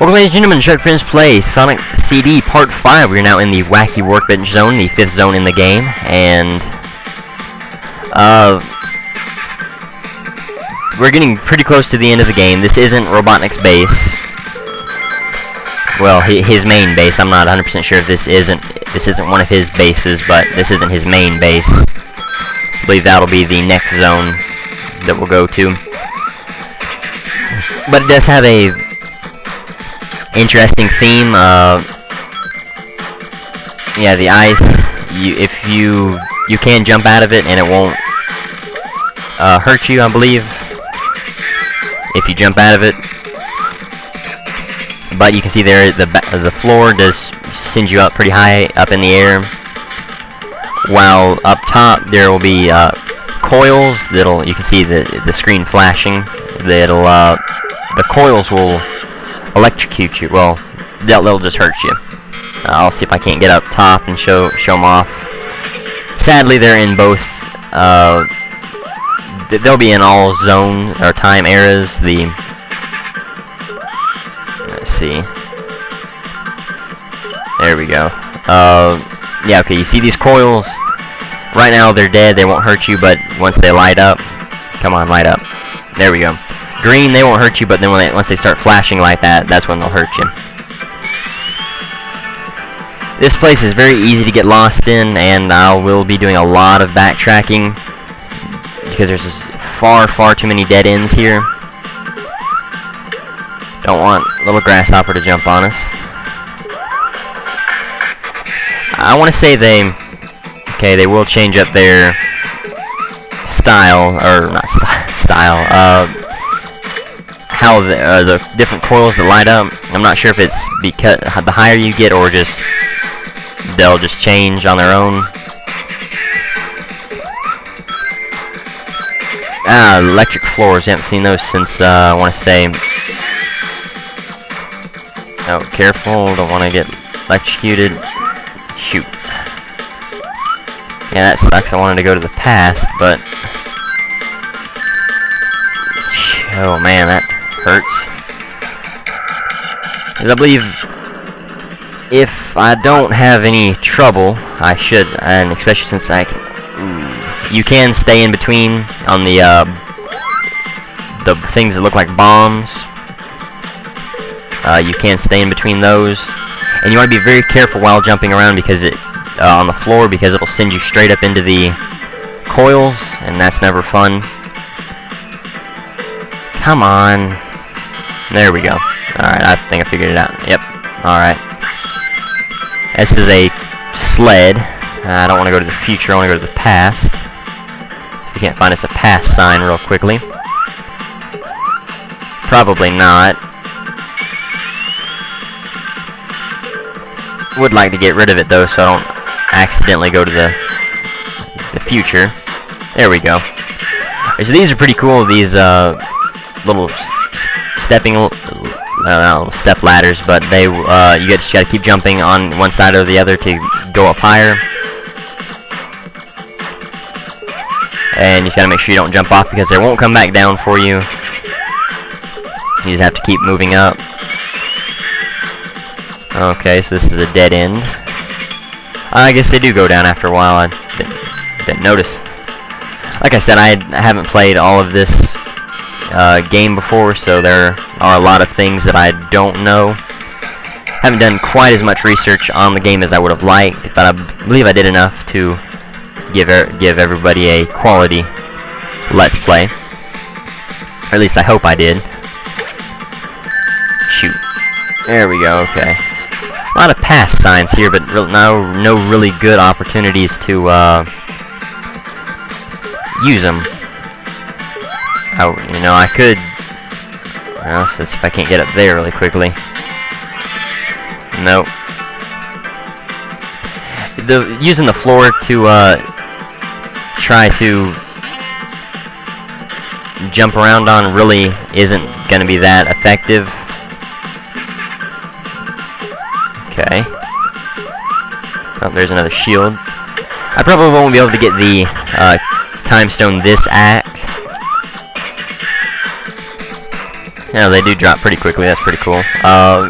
Welcome ladies and gentlemen, Shark Friends Play Sonic CD Part 5. We're now in the Wacky Workbench Zone, the fifth zone in the game, and... Uh... We're getting pretty close to the end of the game. This isn't Robotnik's base. Well, his main base. I'm not 100% sure if this isn't this isn't one of his bases, but this isn't his main base. I believe that'll be the next zone that we'll go to. But it does have a interesting theme. Uh, yeah, the ice. You, if you you can jump out of it and it won't uh, hurt you, I believe. If you jump out of it, but you can see there the the floor does send you up pretty high up in the air. While up top there will be uh, coils that'll you can see the the screen flashing. That'll uh, the coils will electrocute you. Well, they'll, just hurt you. Uh, I'll see if I can't get up top and show show them off. Sadly, they're in both. Uh, they'll be in all zone or time eras. The let's see. There we go. Uh, yeah. Okay. You see these coils? Right now they're dead. They won't hurt you, but once they light up, come on, light up. There we go. Green, they won't hurt you, but then when they, once they start flashing like that, that's when they'll hurt you. This place is very easy to get lost in, and I will be doing a lot of backtracking because there's just far, far too many dead ends here. Don't want little grasshopper to jump on us. I want to say they, okay, they will change up their style, or not st style, uh, how the, uh, the different coils that light up. I'm not sure if it's because the higher you get or just they'll just change on their own. Ah, electric floors. You haven't seen those since, uh, I want to say... Oh, careful. Don't want to get electrocuted. Shoot. Yeah, that sucks. I wanted to go to the past, but... Oh, man, that hurts. I believe if I don't have any trouble, I should, and especially since I can, you can stay in between on the, uh, the things that look like bombs. Uh, you can stay in between those. And you want to be very careful while jumping around because it, uh, on the floor, because it'll send you straight up into the coils, and that's never fun. Come on. There we go. Alright, I think I figured it out. Yep. Alright. This is a sled. I don't want to go to the future, I want to go to the past. If you can't find us a past sign real quickly. Probably not. Would like to get rid of it though, so I don't accidentally go to the the future. There we go. So these are pretty cool. These uh, little stepping uh, step ladders, but they uh, you just gotta keep jumping on one side or the other to go up higher. And you just gotta make sure you don't jump off because they won't come back down for you. You just have to keep moving up. Okay, so this is a dead end. I guess they do go down after a while. I didn't, didn't notice. Like I said, I haven't played all of this uh, game before, so there are a lot of things that I don't know. Haven't done quite as much research on the game as I would have liked, but I believe I did enough to give er give everybody a quality Let's Play. Or at least I hope I did. Shoot. There we go, okay. A lot of past signs here, but no, no really good opportunities to uh, use them. I, you know, I could... Well, since if I can't get up there really quickly. Nope. The using the floor to uh, try to jump around on really isn't going to be that effective. Okay. Oh, there's another shield. I probably won't be able to get the uh, time stone this act Yeah, they do drop pretty quickly. That's pretty cool. Uh,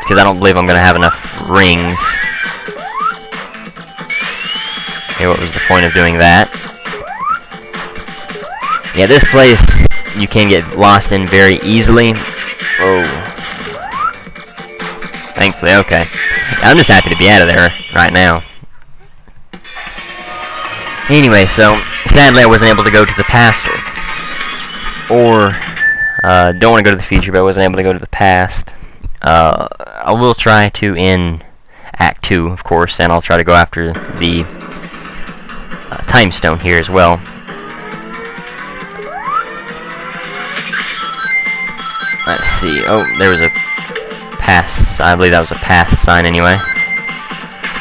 because I don't believe I'm going to have enough rings. Okay, what was the point of doing that? Yeah, this place you can get lost in very easily. Oh. Thankfully, okay. I'm just happy to be out of there right now. Anyway, so sadly I wasn't able to go to the pastor. or uh, don't want to go to the future, but I wasn't able to go to the past. Uh, I will try to in Act 2, of course, and I'll try to go after the uh, time stone here as well. Let's see. Oh, there was a pass. I believe that was a past sign anyway.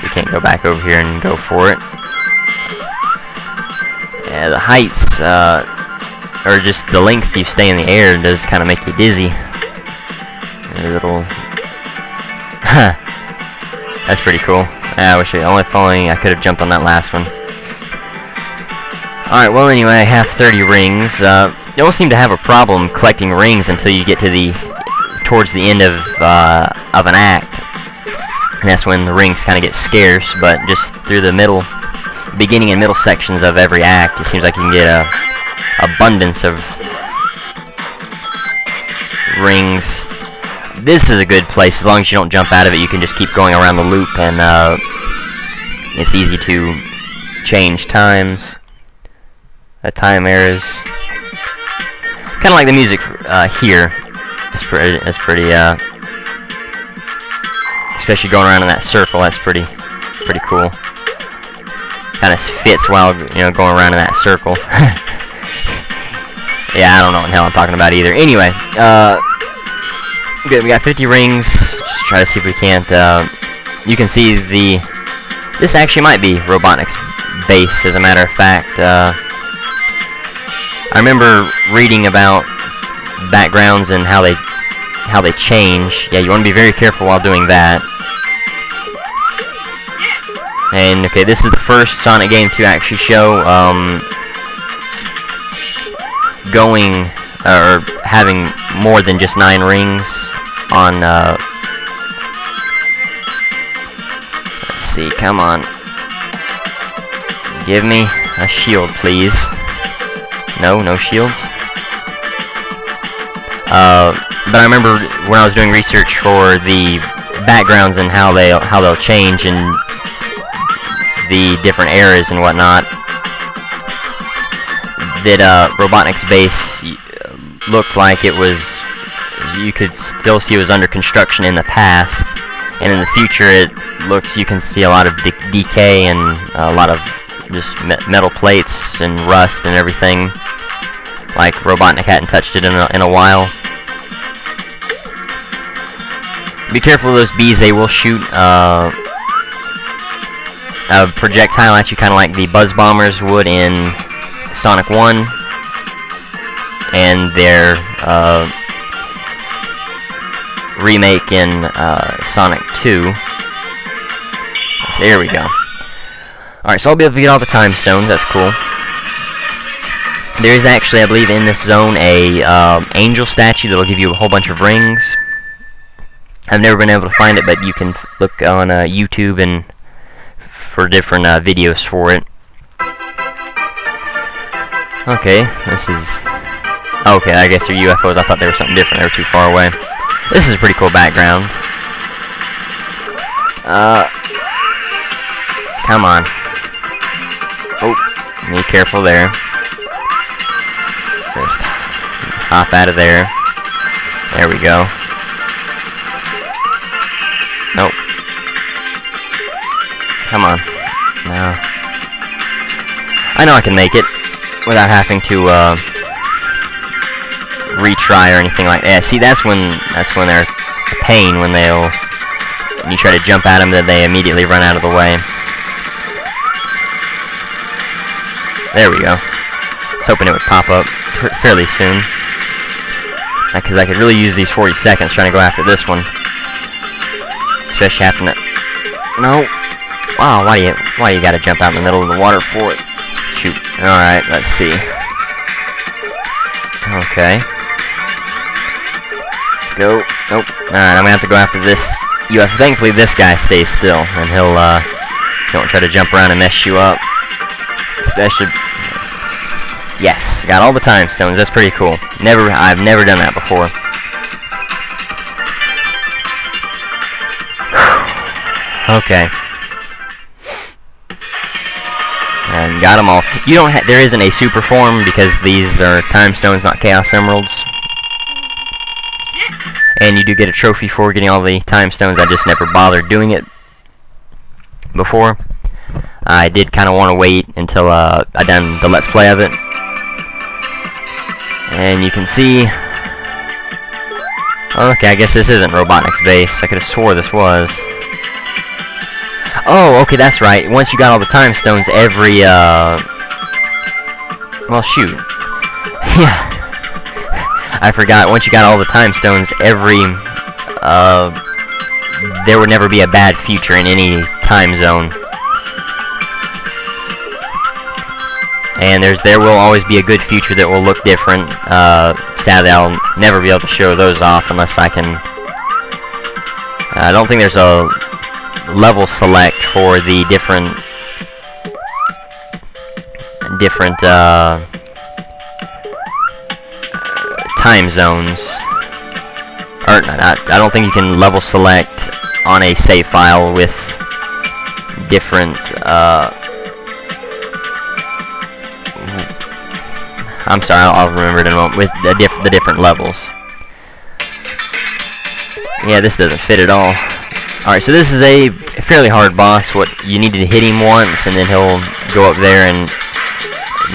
We can't go back over here and go for it. Yeah, the heights, uh, or just the length you stay in the air does kind of make you dizzy. A little... That's pretty cool. I wish I only falling I could have jumped on that last one. Alright, well anyway, I have 30 rings. Uh, you don't seem to have a problem collecting rings until you get to the towards the end of uh, of an act. And that's when the rings kind of get scarce, but just through the middle, beginning and middle sections of every act, it seems like you can get a abundance of rings. This is a good place. As long as you don't jump out of it, you can just keep going around the loop, and uh, it's easy to change times. Uh, time eras. Kind of like the music uh, here. It's pretty. It's pretty. Uh, especially going around in that circle. That's pretty. Pretty cool. Kind of fits while you know going around in that circle. yeah, I don't know what the hell I'm talking about either. Anyway, uh, good. We got 50 rings. Just try to see if we can't. Uh, you can see the. This actually might be Robotnik's base, as a matter of fact. Uh, I remember reading about backgrounds and how they how they change. Yeah, you want to be very careful while doing that. And okay, this is the first Sonic game to actually show um, going or having more than just nine rings on. Uh, let's see, come on, give me a shield, please. No, no shields. Uh, but I remember when I was doing research for the backgrounds and how they how they'll change and the different eras and whatnot, that uh, Robotnik's base looked like it was you could still see it was under construction in the past, and in the future it looks you can see a lot of de decay and a lot of just me metal plates and rust and everything. Like Robotnik hadn't touched it in a, in a while. Be careful of those bees, they will shoot uh, a projectile at you, kind of like the Buzz Bombers would in Sonic 1 and their uh, remake in uh, Sonic 2. So there we go. Alright, so I'll be able to get all the time stones, that's cool. There is actually, I believe, in this zone a um, angel statue that'll give you a whole bunch of rings. I've never been able to find it, but you can look on uh, YouTube and for different uh, videos for it. Okay, this is... Okay, I guess they're UFOs. I thought they were something different. They were too far away. This is a pretty cool background. Uh... Come on. Oh, be careful there. Just hop out of there. There we go. Nope. Come on. No. I know I can make it without having to uh, retry or anything like that. See, that's when that's when they're a pain when they'll when you try to jump at them, then they immediately run out of the way. There we go. I was hoping it would pop up fairly soon. Because I could really use these 40 seconds trying to go after this one. Especially having to... No. Wow, why do you why do you gotta jump out in the middle of the water for it? Shoot. Alright, let's see. Okay. Let's go. Nope. Alright, I'm gonna have to go after this. You have, thankfully this guy stays still, and he'll, uh, he won't try to jump around and mess you up. Especially, yes, got all the time stones. That's pretty cool. Never, I've never done that before. okay. And got them all. You don't. there isn't a super form because these are time stones, not chaos emeralds. And you do get a trophy for getting all the time stones. I just never bothered doing it before. I did kind of want to wait until uh, I done the let's play of it. And you can see. Okay, I guess this isn't Robotnik's base. I could have swore this was. Oh, okay, that's right. Once you got all the time stones, every, uh... Well, shoot. yeah. I forgot. Once you got all the time stones, every, uh... There would never be a bad future in any time zone. And there's there will always be a good future that will look different. Uh, sadly, I'll never be able to show those off unless I can... I don't think there's a level select for the different different uh, time zones. Or not, I don't think you can level select on a save file with different. Uh, I'm sorry, I'll, I'll remember it in a moment. With the, diff the different levels. Yeah, this doesn't fit at all. Alright, so this is a fairly hard boss. What you need to hit him once, and then he'll go up there and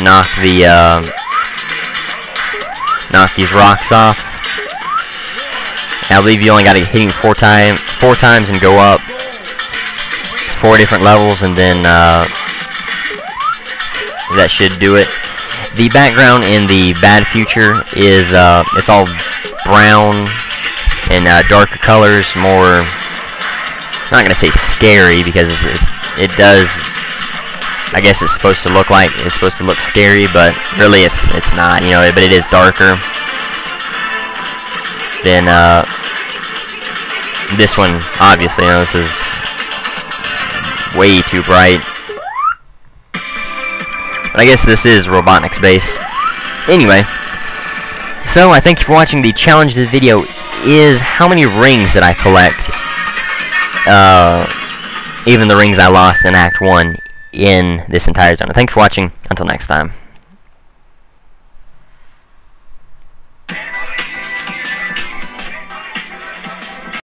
knock the uh, knock these rocks off. I believe you only got to hit him four time four times and go up four different levels, and then uh, that should do it. The background in the bad future is uh, it's all brown and uh, darker colors, more I'm not gonna say scary because it's, it's, it does. I guess it's supposed to look like it's supposed to look scary, but really it's it's not. You know, but it is darker than uh, this one. Obviously, you know, this is way too bright. But I guess this is Robotnik's base. Anyway, so I thank you for watching. The challenge of the video is how many rings did I collect uh, even the rings I lost in Act 1 in this entire zone. Thanks for watching. Until next time.